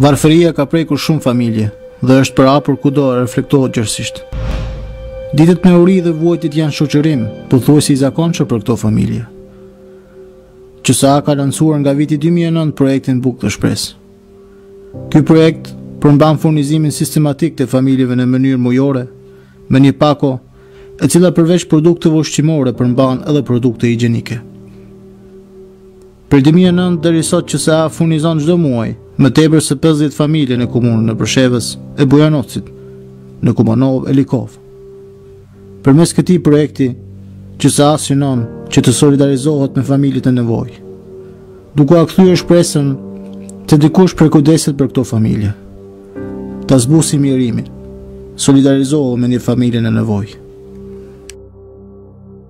Varfëria ka prekur shumë familje dhe është përhapur kudo reflektohet gjërësisht. Ditët me uri dhe vuajtje janë shoqërim pothuajse i zakonshëm për këto familje. QSA ka lansuar nga viti 2009 projektin Bukë dhe Shpresë. Ky projekt përmban furnizimin sistematik të familjeve në mënyrë mujore, me një pako e cila përveç produkteve ushqimore përmban edhe produkte higjenike. Prej dy mijë e nëntë deri sot QSA furnizon çdo muaj më tepër se pesëdhjetë familje në komunën e Preshevës e Bujanocit, në Kumanovë e Likovë. Përmes këtij projekti, QSA synon që të solidarizohet me familjet në nevojë, duke ua kthyer shpresën se dikush përkujdeset për këto familje. Ta zbusim mjerimin, solidarizohu me një familje në nevojë.